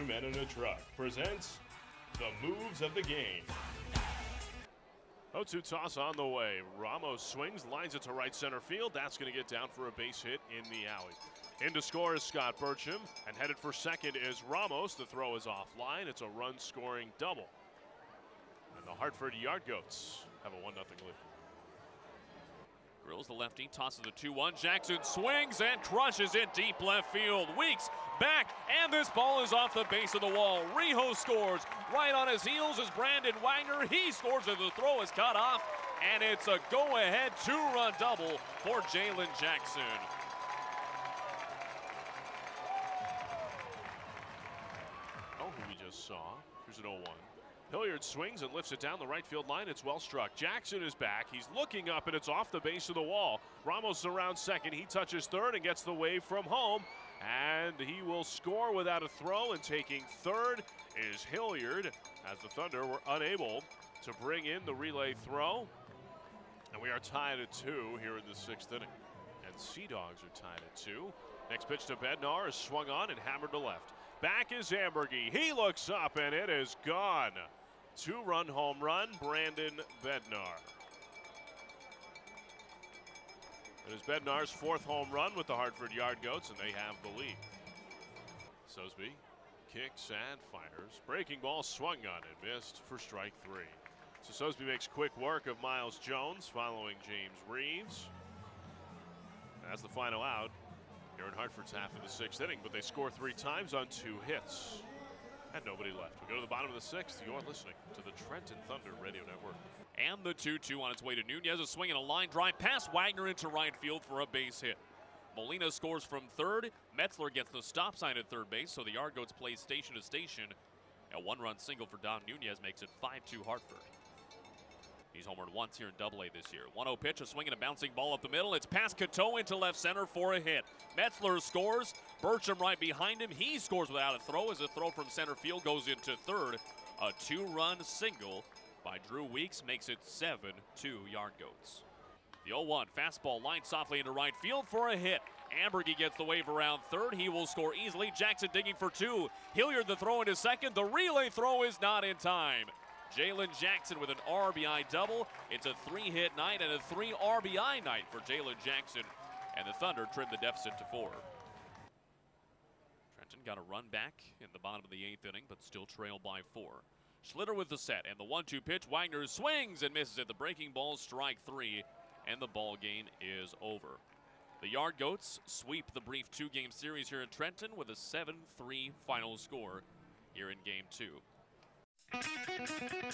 Two Men in a Truck presents the moves of the game. 0-2 toss on the way. Ramos swings, lines it to right center field. That's going to get down for a base hit in the alley. In to score is Scott Burcham, and headed for second is Ramos. The throw is offline. It's a run-scoring double. And the Hartford Yard Goats have a 1-0 lead. Grills the lefty, tosses the 2 1. Jackson swings and crushes it deep left field. Weeks back, and this ball is off the base of the wall. Rijo scores. Right on his heels is Brandon Wagner. He scores as the throw is cut off, and it's a go ahead two run double for Jhalan Jackson. Oh, who we just saw. Here's an 0 1. Hilliard swings and lifts it down the right field line. It's well struck. Jackson is back. He's looking up and it's off the base of the wall. Ramos around second. He touches third and gets the wave from home. And he will score without a throw. And taking third is Hilliard as the Thunder were unable to bring in the relay throw. And we are tied at two here in the sixth inning. And Sea Dogs are tied at two. Next pitch to Bednar is swung on and hammered to left. Back is Amburgey. He looks up and it is gone. Two run home run, Brandon Bednar. It is Bednar's fourth home run with the Hartford Yard Goats, and they have the lead. Sosebee kicks and fires. Breaking ball swung on and missed for strike three. So Sosebee makes quick work of Miles Jones following James Reeves. That's the final out here in Hartford's half of the sixth inning, but they score three times on two hits and nobody left. We go to the bottom of the sixth. You're listening to the Trenton Thunder Radio Network. And the 2 2 on its way to Nunez. A swing and a line drive past Wagner into right field for a base hit. Molina scores from third. Metzler gets the stop sign at third base, so the Yard Goats play station to station. A one run single for Dom Nunez makes it 5 2 Hartford. He's homered once here in Double A this year. 1 0 pitch, a swing and a bouncing ball up the middle. It's past Cateau into left center for a hit. Metzler scores. Burcham right behind him. He scores without a throw as a throw from center field goes into third. A two run single by Drew Weeks makes it 7 2 Yard Goats. The 0 1 fastball lined softly into right field for a hit. Amburgey gets the wave around third. He will score easily. Jackson digging for two. Hilliard the throw into second. The relay throw is not in time. Jhalan Jackson with an RBI double. It's a three hit night and a three RBI night for Jhalan Jackson. And the Thunder trim the deficit to four. Trenton got a run back in the bottom of the eighth inning, but still trailed by four. Schlitter with the set and the one two pitch. Wagner swings and misses it. the breaking ball, strike three, and the ball game is over. The Yard Goats sweep the brief two game series here in Trenton with a 7 3 final score here in game two. Thank you.